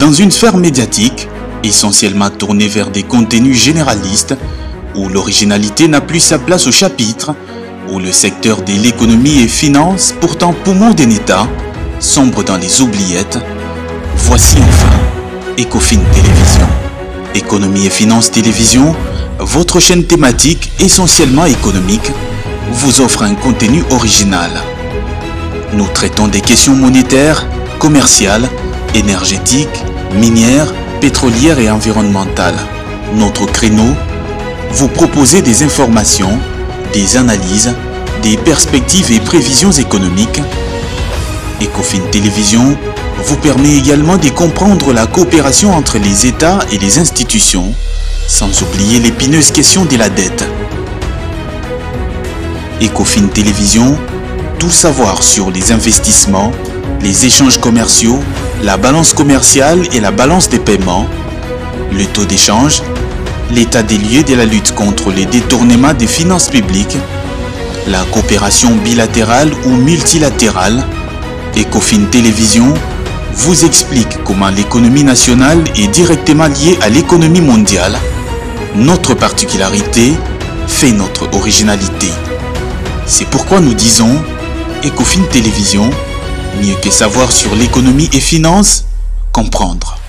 Dans une sphère médiatique, essentiellement tournée vers des contenus généralistes, où l'originalité n'a plus sa place au chapitre, où le secteur de l'économie et finance, pourtant poumon d'un État, sombre dans les oubliettes, voici enfin Ecofin Télévision. Économie et finance télévision, votre chaîne thématique essentiellement économique, vous offre un contenu original. Nous traitons des questions monétaires, commerciales, énergétiques, minières, pétrolières et environnementales. Notre créneau, vous proposer des informations, des analyses, des perspectives et prévisions économiques. Ecofin Télévision vous permet également de comprendre la coopération entre les États et les institutions, sans oublier l'épineuse question de la dette. Ecofin Télévision, tout savoir sur les investissements, les échanges commerciaux, la balance commerciale et la balance des paiements, le taux d'échange, l'état des lieux de la lutte contre les détournements des finances publiques, la coopération bilatérale ou multilatérale, Ecofin Télévision vous explique comment l'économie nationale est directement liée à l'économie mondiale. Notre particularité fait notre originalité. C'est pourquoi nous disons Ecofin Télévision, mieux que savoir sur l'économie et finances, comprendre.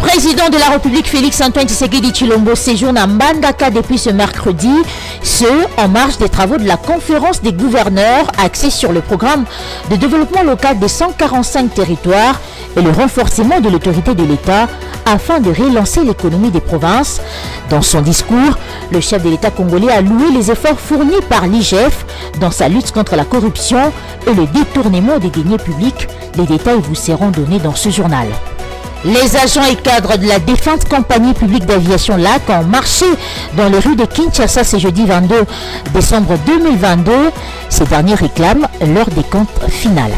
Président de la République Félix Antoine Tshisekedi Chilombo séjourne à Mbandaka depuis ce mercredi, ce en marge des travaux de la conférence des gouverneurs axée sur le programme de développement local des 145 territoires et le renforcement de l'autorité de l'État afin de relancer l'économie des provinces. Dans son discours, le chef de l'État congolais a loué les efforts fournis par l'IGF dans sa lutte contre la corruption et le détournement des deniers publics. Les détails vous seront donnés dans ce journal. Les agents et cadres de la défunte compagnie publique d'aviation LAC ont marché dans les rues de Kinshasa ce jeudi 22 décembre 2022. Ces derniers réclament leur décompte final.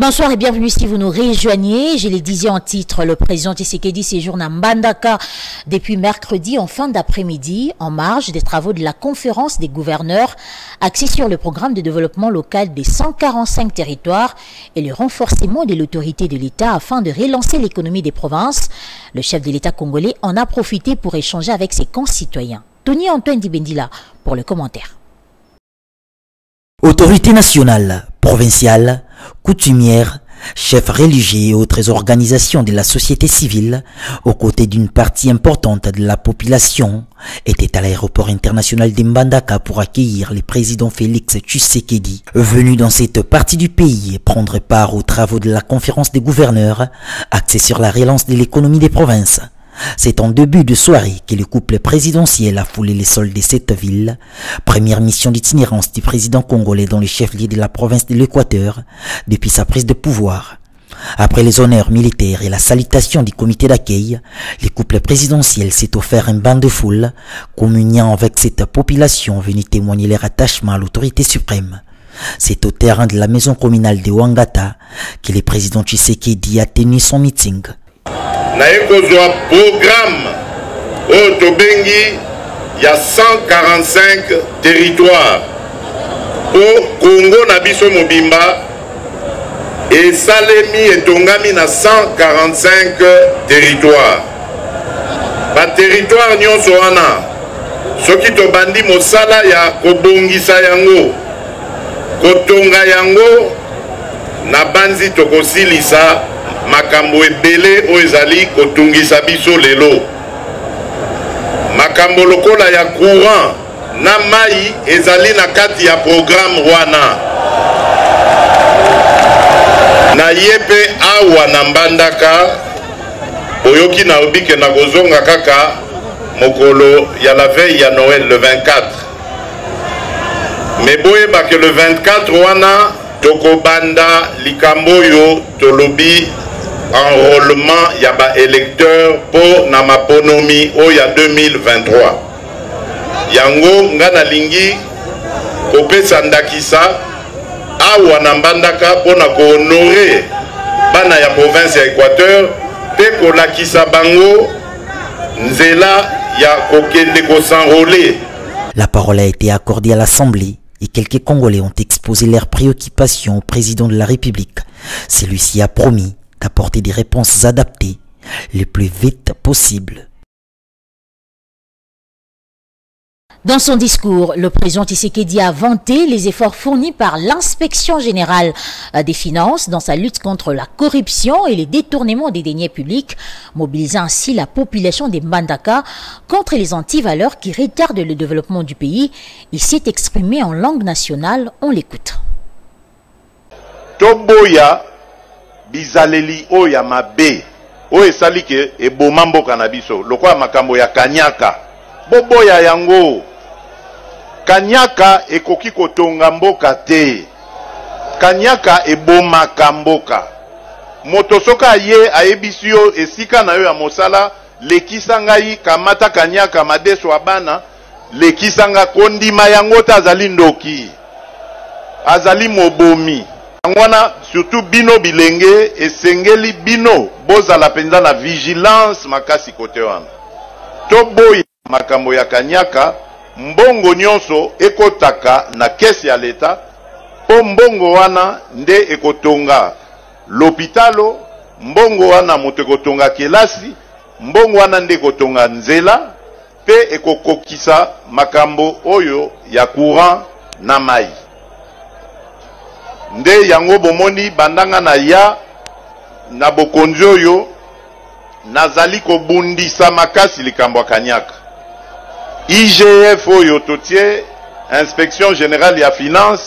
Bonsoir et bienvenue si vous nous rejoignez. Je le disais en titre, le président Tshisekedi séjourne à Mbandaka depuis mercredi en fin d'après-midi en marge des travaux de la conférence des gouverneurs axée sur le programme de développement local des 145 territoires et le renforcement de l'autorité de l'État afin de relancer l'économie des provinces. Le chef de l'État congolais en a profité pour échanger avec ses concitoyens. Tony Antoine Dibendila pour le commentaire. Autorités nationales, provinciales, coutumières, chefs religieux et autres organisations de la société civile, aux côtés d'une partie importante de la population, étaient à l'aéroport international d'Mbandaka pour accueillir le président Félix Tshisekedi, venu dans cette partie du pays prendre part aux travaux de la conférence des gouverneurs axée sur la relance de l'économie des provinces. C'est en début de soirée que le couple présidentiel a foulé les sols de cette ville, première mission d'itinérance du président congolais dans le chef-lieu de la province de l'Équateur depuis sa prise de pouvoir. Après les honneurs militaires et la salutation du comité d'accueil, le couple présidentiel s'est offert un bain de foule, communiant avec cette population venue témoigner leur attachement à l'autorité suprême. C'est au terrain de la maison communale de Wangata que le président Tshisekedi a tenu son meeting. Naye kozwa programme oyo tobengi ya 145 territoire mpo kongo na biso mobimba esalemi etongami na 145 territoire baterritoire nyonso wana soki tobandi mosala ya kobongisa yango kotonga yango na banzi tokosilisa makambo ebele oyo ezali kotungisa biso lelo. Makambo lokola ya courant na mai ezali na kati ya programe wana. Na ye mpe awa na mbandaka oyoki na obike na kozonga kaka mokolo ya la veille ya noël le 24 me boyeba ke le 24 wana tokobanda likambo oyo tolobi enrôlement ya baélecteur mpo na maponomi oyo ya 2023 yango nga nalingi kopesa ndakisa awa na mbandaka mpo na kohonore bana ya province ya équateur mpe kolakisa bango nzela ya kokende kosenrole La parole a été accordée à l'Assemblée et quelques Congolais ont exposé leurs préoccupations au président de la République. Celui-ci a promis d'apporter des réponses adaptées le plus vite possible. Dans son discours, le président Tshisekedi a vanté les efforts fournis par l'inspection générale des finances dans sa lutte contre la corruption et les détournements des deniers publics, mobilisant ainsi la population des Mandaka contre les antivaleurs qui retardent le développement du pays. Il s'est exprimé en langue nationale, on l'écoute. toboya bizaleli oyo ya mabe oyo esali ke eboma mboka na biso lokola makambo ya kanyaka. Boboya yango kanyaka ekoki kotonga mboka te. Kanyaka ebomaka mboka. Moto soki aye ayebisi yo esika na yo ya mosala lekisa ngai kamata kanyaka madeso ya bana lekisa nga kondima yango te azali ndoki. Azali mobomi yango wana surtout bino bilenge esengeli bino bozala mpenza na vigilance makasi kote wana. Toboya makambo ya kanyaka mbongo nyonso ekotaka na kesi ya leta mpo mbongo wana nde ekotonga lopitalo mbongo wana moto ekotonga kelasi mbongo wana nde ekotonga nzela mpe ekokokisa makambo oyo ya courant na mai nde yango bomoni bandanga na ya na bokonzi oyo nazali kobundisa makasi likambo ya kanyaka igf oyo totie inspection générale ya finance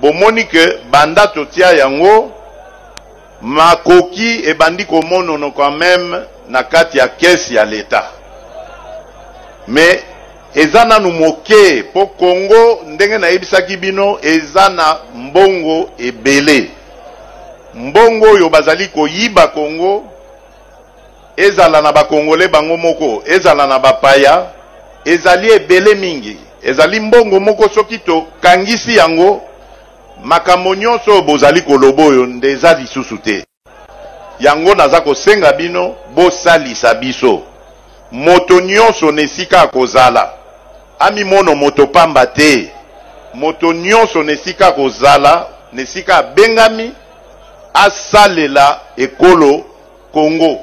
bomoni ke banda totia yango makoki ebandi komonono quand même na kati ya kesi ya leta me eza nanu moke mpo kongo ndenge nayebisaki bino eza na mbongo ebele. Mbongo oyo bazali koyiba kongo ezala na bakongole bango moko ezala na bapaya ezali ebele mingi. Ezali mbongo moko soki tokangisi yango makambo nyonso oyo bozali koloba oyo nde eza lisusu te. Yango naza kosenga bino bosalisa biso. Moto nyonso na esika akozala amimono moto pamba te. Moto nyonso na esika akozala na esika abengami asalela ekolo kongo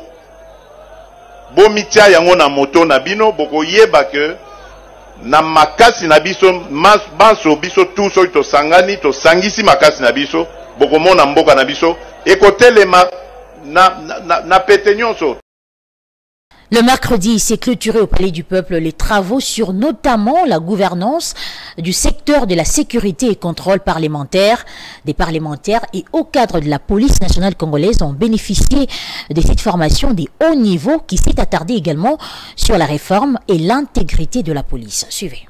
bomitia yango na moto na bino bokoyeba ke na makasi na biso banso biso tu soki tosangani tosangisi makasi na biso bokomona mboka na biso ekotelema na, na, na, na pete nyonso Le mercredi, s'est clôturé au Palais du Peuple les travaux sur notamment la gouvernance du secteur de la sécurité et contrôle parlementaire. Des parlementaires et hauts cadres de la police nationale congolaise ont bénéficié de cette formation des hauts niveaux qui s'est attardée également sur la réforme et l'intégrité de la police. Suivez.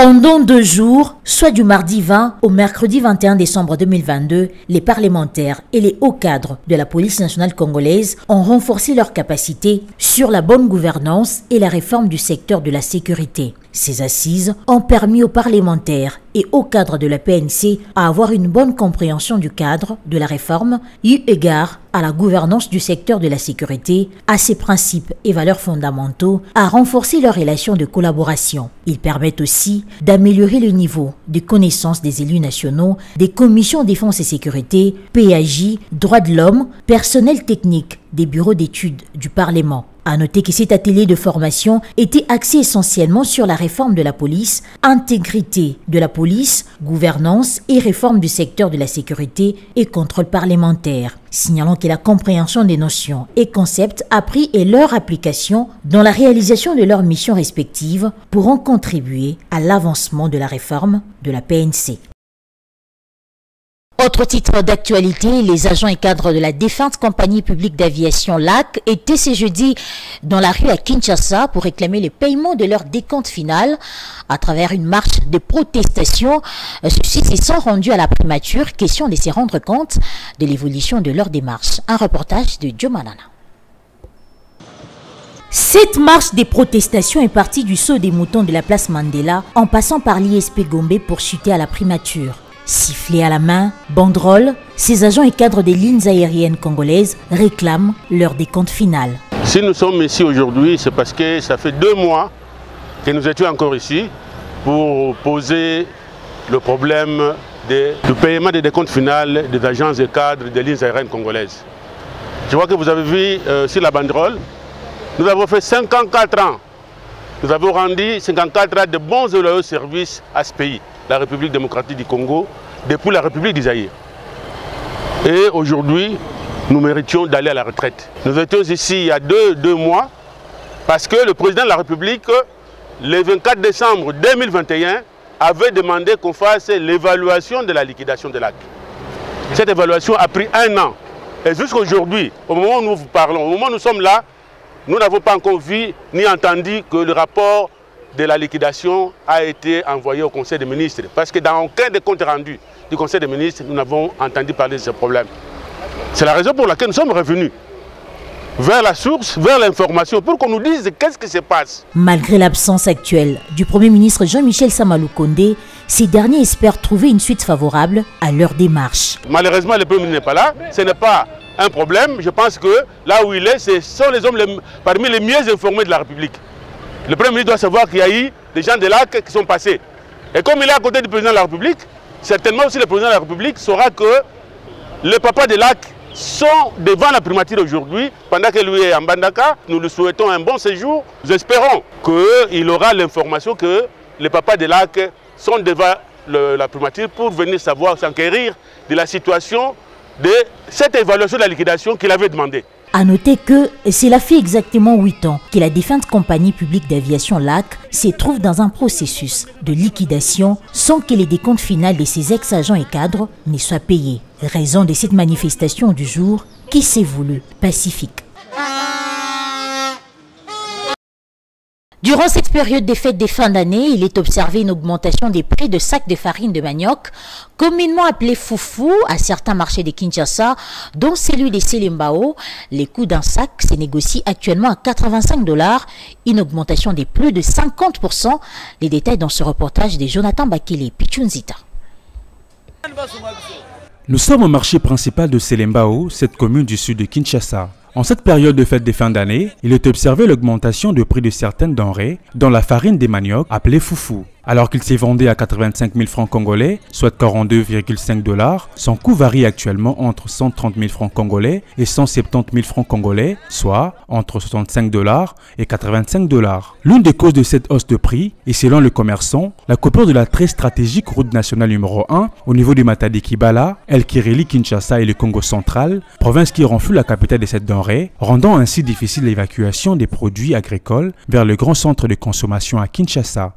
Pendant deux jours, soit du mardi 20 au mercredi 21 décembre 2022, les parlementaires et les hauts cadres de la police nationale congolaise ont renforcé leurs capacités sur la bonne gouvernance et la réforme du secteur de la sécurité. Ces assises ont permis aux parlementaires et aux cadres de la PNC à avoir une bonne compréhension du cadre de la réforme, eu égard à la gouvernance du secteur de la sécurité, à ses principes et valeurs fondamentaux, à renforcer leurs relations de collaboration. Ils permettent aussi d'améliorer le niveau de connaissance des élus nationaux, des commissions défense et sécurité, PAJ, droits de l'homme, personnel technique des bureaux d'études du Parlement. À noter que cet atelier de formation était axé essentiellement sur la réforme de la police, intégrité de la police, gouvernance et réforme du secteur de la sécurité et contrôle parlementaire. Signalant que la compréhension des notions et concepts appris et leur application dans la réalisation de leurs missions respectives pourront contribuer à l'avancement de la réforme de la PNC. Autre titre d'actualité, les agents et cadres de la défunte compagnie publique d'aviation LAC étaient ce jeudi dans la rue à Kinshasa pour réclamer le paiement de leur décompte final à travers une marche de protestation. Ceux-ci se sont à la primature, question de se rendre compte de l'évolution de leur démarche. Un reportage de Joe Manana. Cette marche des protestations est partie du saut des moutons de la place Mandela en passant par l'ISP Gombe pour chuter à la primature. Sifflés à la main, banderoles, ces agents et cadres des lignes aériennes congolaises réclament leur décompte final. Si nous sommes ici aujourd'hui, c'est parce que ça fait deux mois que nous étions encore ici pour poser le problème du paiement des décomptes finales des agences et cadres des lignes aériennes congolaises. Je vois que vous avez vu euh, sur la banderole, nous avons fait 54 ans. Nous avons rendu 54 ans de bons et loyaux services à ce pays la République démocratique du Congo depuis la République d'Isaïe. Et aujourd'hui, nous méritions d'aller à la retraite. Nous étions ici il y a deux, deux mois parce que le président de la République, le 24 décembre 2021, avait demandé qu'on fasse l'évaluation de la liquidation de l'AC. Cette évaluation a pris un an. Et jusqu'à aujourd'hui, au moment où nous vous parlons, au moment où nous sommes là, nous n'avons pas encore vu ni entendu que le rapport de la liquidation a été envoyé au Conseil des ministres. Parce que dans aucun des comptes rendus du Conseil des ministres, nous n'avons entendu parler de ce problème. C'est la raison pour laquelle nous sommes revenus vers la source, vers l'information, pour qu'on nous dise qu'est-ce qui se passe. Malgré l'absence actuelle du Premier ministre Jean-Michel Samalou Condé, ces derniers espèrent trouver une suite favorable à leur démarche. Malheureusement, le Premier ministre n'est pas là. Ce n'est pas un problème. Je pense que là où il est, ce sont les hommes parmi les mieux informés de la République. Le Premier ministre doit savoir qu'il y a eu des gens de l'AC qui sont passés. Et comme il est à côté du président de la République, certainement aussi le président de la République saura que les papas de l'AC sont devant la primature aujourd'hui, pendant que lui est en Bandaka. Nous lui souhaitons un bon séjour. Nous espérons qu'il aura l'information que les papas de l'AC sont devant la primature pour venir savoir, s'enquérir de la situation de cette évaluation de la liquidation qu'il avait demandé. A noter que cela fait exactement 8 ans que la défunte compagnie publique d'aviation LAC se trouve dans un processus de liquidation sans que les décomptes finaux de ses ex-agents et cadres ne soient payés. Raison de cette manifestation du jour qui s'est voulu pacifique. Durant cette période des fêtes des fins d'année, il est observé une augmentation des prix de sacs de farine de manioc, communément appelé foufou à certains marchés de Kinshasa, dont celui de Selimbao. Les coûts d'un sac se négocient actuellement à 85 dollars, une augmentation de plus de 50%. Les détails dans ce reportage de Jonathan Bakele Pichunzita. Nous sommes au marché principal de Selembao, cette commune du sud de Kinshasa. En cette période de fête des fins d'année, il est observé l'augmentation du prix de certaines denrées, dont la farine des maniocs appelée foufou. Alors qu'il s'est vendu à 85 000 francs congolais, soit 42,5 dollars, son coût varie actuellement entre 130 000 francs congolais et 170 000 francs congolais, soit entre 65 dollars et 85 dollars. L'une des causes de cette hausse de prix est selon le commerçant la coupure de la très stratégique route nationale numéro 1 au niveau du Matadi Kibala, El Kirili Kinshasa et le Congo central, province qui renflue la capitale de cette denrée, rendant ainsi difficile l'évacuation des produits agricoles vers le grand centre de consommation à Kinshasa.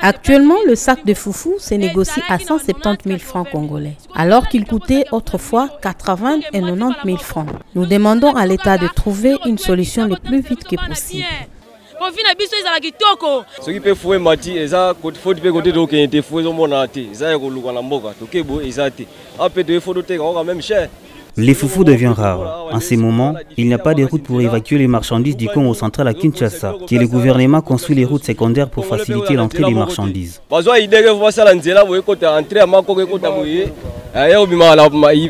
Actuellement, le sac de foufou se négocie à 170 000 francs congolais, alors qu'il coûtait autrefois 80 et 90 000 francs. Nous demandons à l'État de trouver une solution le plus vite que possible. Les foufous deviennent rares. En ces moments, il n'y a pas de route pour évacuer les marchandises du Congo central à Kinshasa, qui le gouvernement construit les routes secondaires pour faciliter l'entrée des marchandises.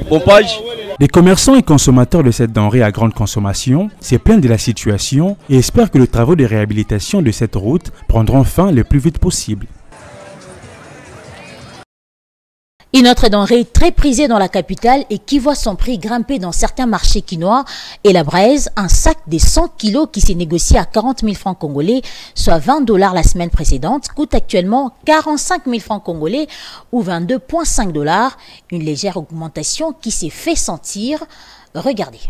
pompage Les commerçants et consommateurs de cette denrée à grande consommation se plaignent de la situation et espèrent que les travaux de réhabilitation de cette route prendront fin le plus vite possible. Une autre denrée très prisée dans la capitale et qui voit son prix grimper dans certains marchés quinois est la braise, un sac de 100 kilos qui s'est négocié à 40 000 francs congolais, soit 20 dollars la semaine précédente, coûte actuellement 45 000 francs congolais ou 22,5 dollars, une légère augmentation qui s'est fait sentir. Regardez.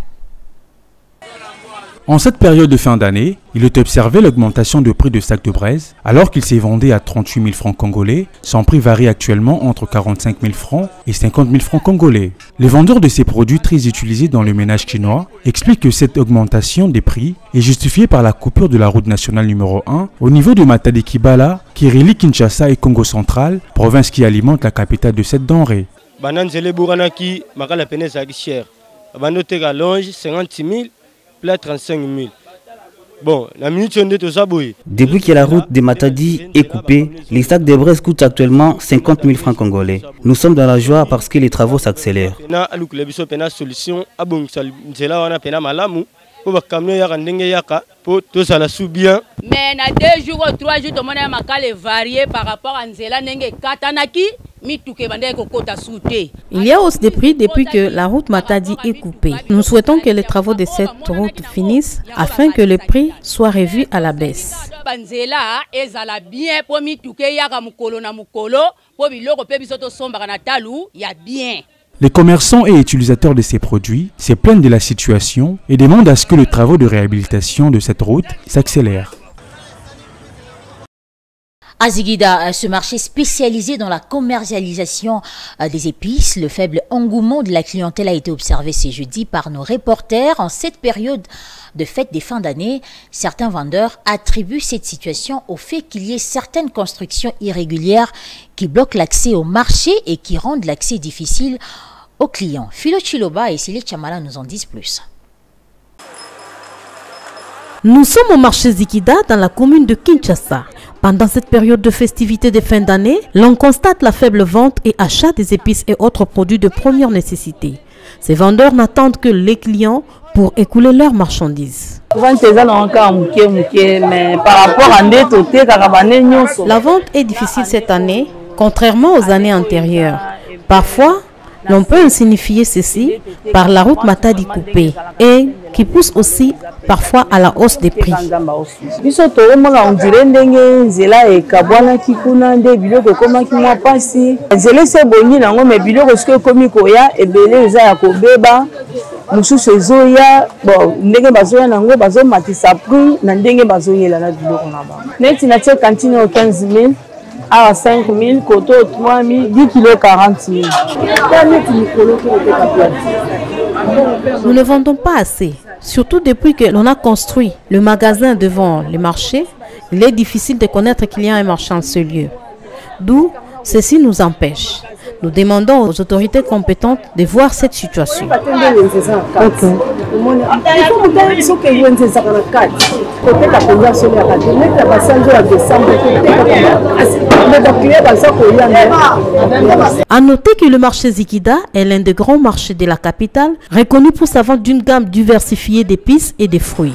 En cette période de fin d'année, il est observé l'augmentation du prix de sac de braise, alors qu'il s'est vendu à 38 000 francs congolais. Son prix varie actuellement entre 45 000 francs et 50 000 francs congolais. Les vendeurs de ces produits très utilisés dans le ménage chinois expliquent que cette augmentation des prix est justifiée par la coupure de la route nationale numéro 1 au niveau de Matadi Kibala, qui relie Kinshasa et Congo central, province qui alimente la capitale de cette denrée. longe 50 000 35 000. Bon, la minute Depuis que la route de Matadi est coupée, les sacs de braise coûtent actuellement 50 000 francs congolais. Nous sommes dans la joie parce que les travaux s'accélèrent. Mais na deux jours ou trois jours tomona makale varié par rapport à nzela ndenge katanaki il y a aussi des prix depuis que la route Matadi est coupée. Nous souhaitons que les travaux de cette route finissent afin que le prix soit revu à la baisse. Les commerçants et utilisateurs de ces produits se plaignent de la situation et demandent à ce que les travaux de réhabilitation de cette route s'accélèrent. Azigida, euh, ce marché spécialisé dans la commercialisation euh, des épices, le faible engouement de la clientèle a été observé ce jeudi par nos reporters. En cette période de fête des fins d'année, certains vendeurs attribuent cette situation au fait qu'il y ait certaines constructions irrégulières qui bloquent l'accès au marché et qui rendent l'accès difficile aux clients. Philo Chiloba et Céline Chamala nous en disent plus. Nous sommes au marché Zikida dans la commune de Kinshasa. Pendant cette période de festivités de fin d'année, l'on constate la faible vente et achat des épices et autres produits de première nécessité. Ces vendeurs n'attendent que les clients pour écouler leurs marchandises. La vente est difficile cette année, contrairement aux années antérieures. Parfois, l'on peut signifier ceci par la route Matadi coupée et qui pousse aussi parfois à la hausse des prix. Biso tozomona ondire ndenge nzela ekabwanaki kuna nde biloko ekomaki mwa mpasi nzela esi ebongi nango me biloko soki ekomi koya ebele eza ya kobeba mosusu ezoya bon ndenge bazoya nango bazomatisa prix na ndenge bazoyela na biloko na bango neti natie kantine oyo 15 000 awa 5 000 koto 3 000 10 kilo 40 000 ta neti mikolo to oteka plati Nous ne vendons pas assez. Surtout depuis que l'on a construit le magasin devant le marché, il est difficile de connaître qu'il y a un marchand en ce lieu. D'où ceci nous empêche. Nous demandons aux autorités compétentes de voir cette situation. À noter que le marché Zikida est l'un des grands marchés de la capitale, reconnu pour sa vente d'une gamme diversifiée d'épices et de fruits.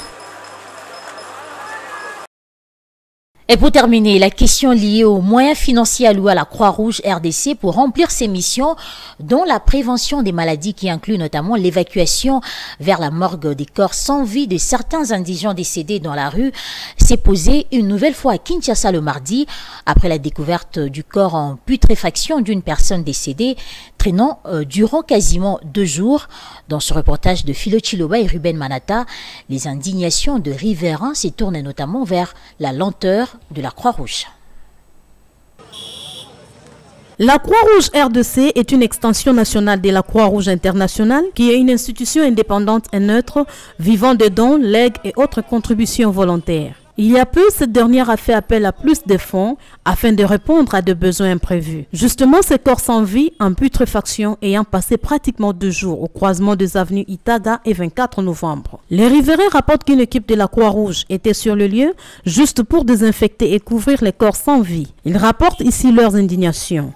Et pour terminer, la question liée aux moyens financiers alloués à la Croix-Rouge RDC pour remplir ses missions, dont la prévention des maladies qui inclut notamment l'évacuation vers la morgue des corps sans vie de certains indigents décédés dans la rue, s'est posée une nouvelle fois à Kinshasa le mardi, après la découverte du corps en putréfaction d'une personne décédée, traînant euh, durant quasiment deux jours. Dans ce reportage de Philo Chiloba et Ruben Manata, les indignations de riverains s'y tournent notamment vers la lenteur de la Croix-Rouge. La Croix-Rouge RDC est une extension nationale de la Croix-Rouge internationale qui est une institution indépendante et neutre vivant de dons, legs et autres contributions volontaires. Il y a peu, cette dernière a fait appel à plus de fonds afin de répondre à des besoins imprévus. Justement, ces corps sans vie en putréfaction ayant passé pratiquement deux jours au croisement des avenues Itaga et 24 novembre. Les riverains rapportent qu'une équipe de la Croix-Rouge était sur le lieu juste pour désinfecter et couvrir les corps sans vie. Ils rapportent ici leurs indignations.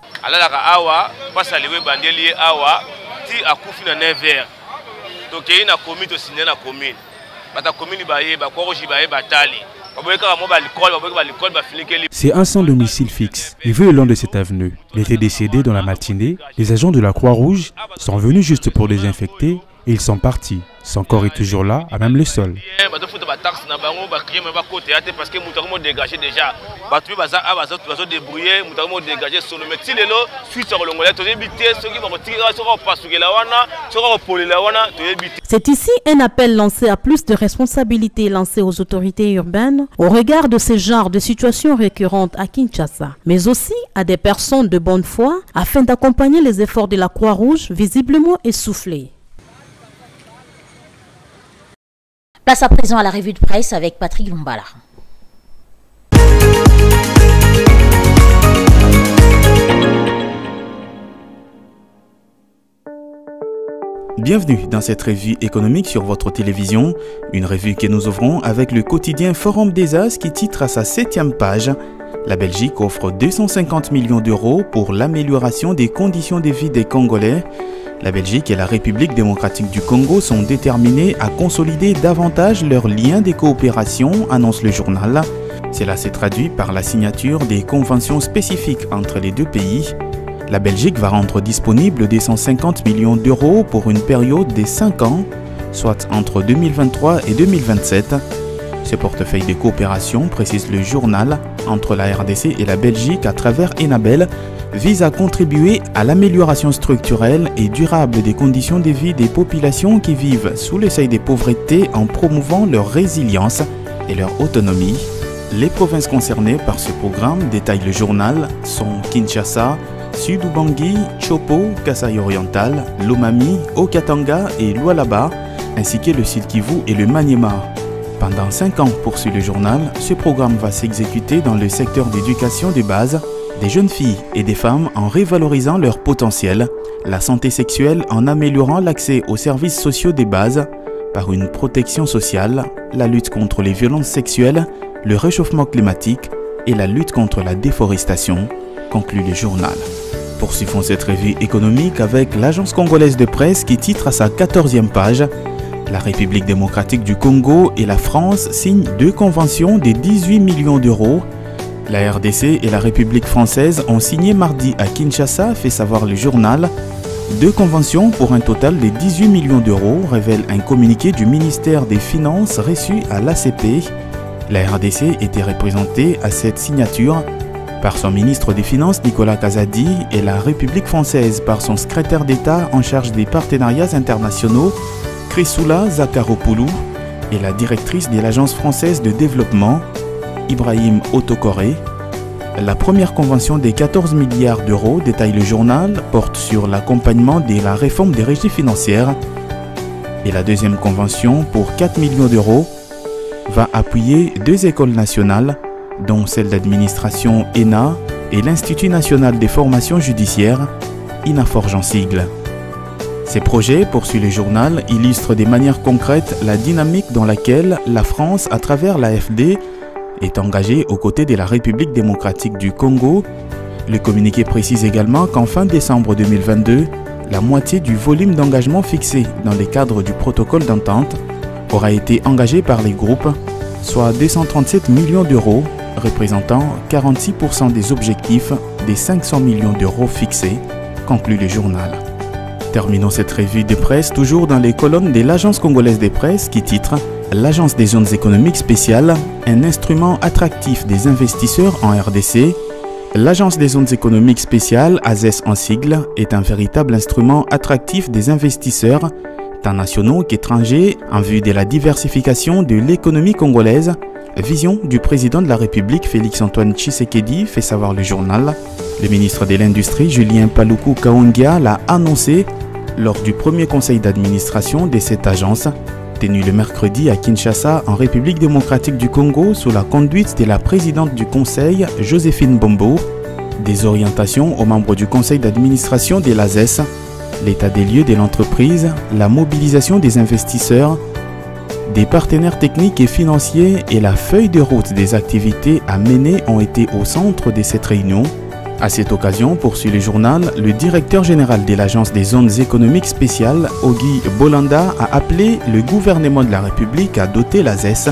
C'est un sans domicile fixe. Il veut le long de cette avenue. Il était décédé dans la matinée. Les agents de la Croix-Rouge sont venus juste pour désinfecter et ils sont partis. Son corps est toujours là, à même le sol. C'est ici un appel lancé à plus de responsabilités lancées aux autorités urbaines au regard de ce genre de situations récurrentes à Kinshasa, mais aussi à des personnes de bonne foi afin d'accompagner les efforts de la Croix-Rouge visiblement essoufflés. Place à présent à la revue de presse avec Patrick Lumbala. Bienvenue dans cette revue économique sur votre télévision, une revue que nous ouvrons avec le quotidien Forum des As qui titre à sa septième page La Belgique offre 250 millions d'euros pour l'amélioration des conditions de vie des Congolais. La Belgique et la République démocratique du Congo sont déterminés à consolider davantage leurs liens de coopération, annonce le journal. Cela s'est traduit par la signature des conventions spécifiques entre les deux pays. La Belgique va rendre disponible 250 millions d'euros pour une période de 5 ans, soit entre 2023 et 2027. Ce portefeuille de coopération, précise le journal, entre la RDC et la Belgique à travers Enabel, vise à contribuer à l'amélioration structurelle et durable des conditions de vie des populations qui vivent sous le seuil de pauvreté en promouvant leur résilience et leur autonomie. Les provinces concernées par ce programme, détaille le journal, sont Kinshasa, Sud-Ubangi, Chopo, Kasai Oriental, Lomami, Okatanga et Lualaba, ainsi que le Sud Kivu et le Maniema. Pendant 5 ans, poursuit le journal, ce programme va s'exécuter dans le secteur d'éducation de base des jeunes filles et des femmes en révalorisant leur potentiel, la santé sexuelle en améliorant l'accès aux services sociaux des bases par une protection sociale, la lutte contre les violences sexuelles, le réchauffement climatique et la lutte contre la déforestation, conclut le journal. Poursuivons cette revue économique avec l'agence congolaise de presse qui titre à sa 14e page La République démocratique du Congo et la France signent deux conventions de 18 millions d'euros. La RDC et la République française ont signé mardi à Kinshasa, fait savoir le journal. Deux conventions pour un total de 18 millions d'euros, révèle un communiqué du ministère des Finances reçu à l'ACP. La RDC était représentée à cette signature par son ministre des Finances Nicolas Kazadi et la République française par son secrétaire d'État en charge des partenariats internationaux Chrysoula Zakharopoulou et la directrice de l'Agence française de développement Ibrahim Otokoré. La première convention des 14 milliards d'euros, détaille le journal, porte sur l'accompagnement de la réforme des régies financières. Et la deuxième convention, pour 4 millions d'euros, va appuyer deux écoles nationales dont celle d'administration ENA et l'Institut national des formations judiciaires, INAFORGE en sigle. Ces projets, poursuit le journal, illustrent de manière concrète la dynamique dans laquelle la France, à travers l'AFD, est engagée aux côtés de la République démocratique du Congo. Le communiqué précise également qu'en fin décembre 2022, la moitié du volume d'engagement fixé dans les cadres du protocole d'entente aura été engagé par les groupes, soit 237 millions d'euros représentant 46% des objectifs des 500 millions d'euros fixés, conclut le journal. Terminons cette revue de presse toujours dans les colonnes de l'Agence congolaise des presses qui titre L'Agence des zones économiques spéciales, un instrument attractif des investisseurs en RDC. L'Agence des zones économiques spéciales, AZES en sigle, est un véritable instrument attractif des investisseurs, tant nationaux qu'étrangers, en vue de la diversification de l'économie congolaise Vision du président de la République Félix-Antoine Tshisekedi fait savoir le journal. Le ministre de l'Industrie Julien Paluku Kaongia l'a annoncé lors du premier conseil d'administration de cette agence, tenu le mercredi à Kinshasa en République démocratique du Congo sous la conduite de la présidente du conseil Joséphine Bombo. Des orientations aux membres du conseil d'administration de l'AZES, l'état des lieux de l'entreprise, la mobilisation des investisseurs, des partenaires techniques et financiers et la feuille de route des activités à mener ont été au centre de cette réunion. À cette occasion, poursuit le journal, le directeur général de l'Agence des zones économiques spéciales, Ogi Bolanda, a appelé le gouvernement de la République à doter la ZES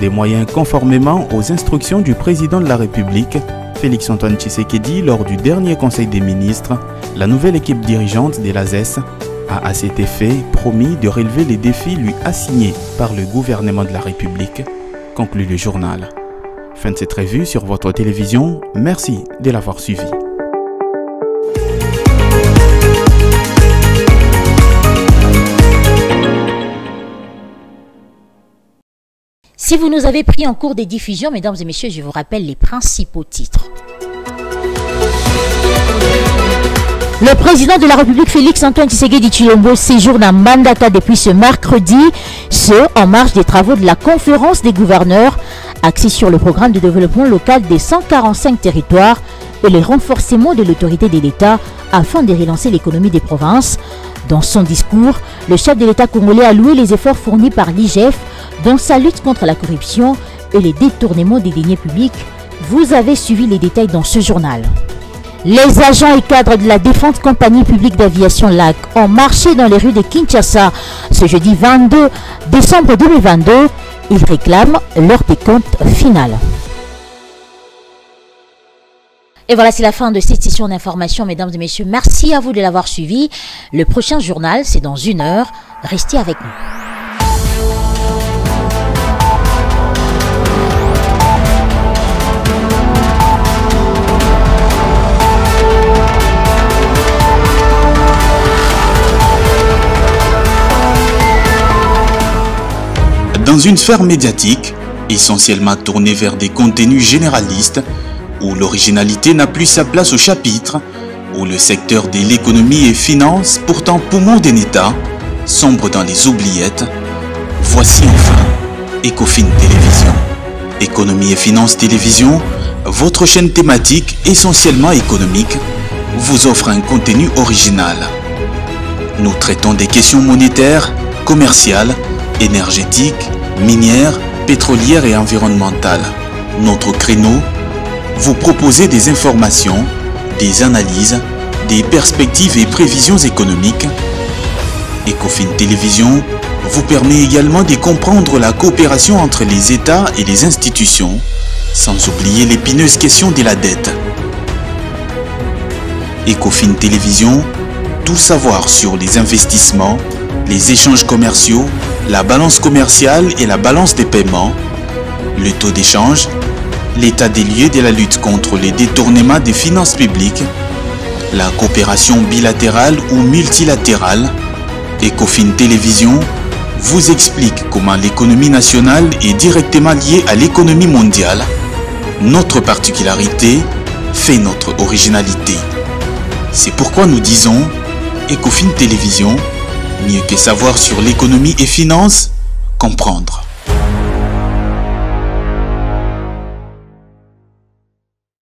des moyens conformément aux instructions du président de la République, Félix-Antoine Tshisekedi, lors du dernier Conseil des ministres. La nouvelle équipe dirigeante de la ZES a à cet effet promis de relever les défis lui assignés par le gouvernement de la République, conclut le journal. Fin de cette revue sur votre télévision, merci de l'avoir suivi. Si vous nous avez pris en cours des diffusions, mesdames et messieurs, je vous rappelle les principaux titres. Le président de la République Félix Antoine Tshisekedi Chilombo séjourne à Mandaka depuis ce mercredi, ce en marge des travaux de la conférence des gouverneurs axée sur le programme de développement local des 145 territoires et le renforcement de l'autorité de l'État afin de relancer l'économie des provinces. Dans son discours, le chef de l'État congolais a loué les efforts fournis par l'IGF dans sa lutte contre la corruption et les détournements des deniers publics. Vous avez suivi les détails dans ce journal. Les agents et cadres de la défense compagnie publique d'aviation LAC ont marché dans les rues de Kinshasa ce jeudi 22 décembre 2022. Ils réclament leur décompte final. Et voilà, c'est la fin de cette session d'information, mesdames et messieurs. Merci à vous de l'avoir suivi. Le prochain journal, c'est dans une heure. Restez avec nous. Dans une sphère médiatique, essentiellement tournée vers des contenus généralistes, où l'originalité n'a plus sa place au chapitre, où le secteur de l'économie et finance, pourtant poumon d'un État, sombre dans les oubliettes, voici enfin Ecofin Télévision. Économie et finance télévision, votre chaîne thématique essentiellement économique, vous offre un contenu original. Nous traitons des questions monétaires, commerciales, énergétiques, minières, pétrolières et environnementales. Notre créneau, vous proposer des informations, des analyses, des perspectives et prévisions économiques. Ecofin Télévision vous permet également de comprendre la coopération entre les États et les institutions, sans oublier l'épineuse question de la dette. Ecofin Télévision, tout savoir sur les investissements, les échanges commerciaux, la balance commerciale et la balance des paiements, le taux d'échange, l'état des lieux de la lutte contre les détournements des finances publiques, la coopération bilatérale ou multilatérale, Ecofin Télévision vous explique comment l'économie nationale est directement liée à l'économie mondiale. Notre particularité fait notre originalité. C'est pourquoi nous disons Ecofin Télévision, mieux que savoir sur l'économie et finances, comprendre.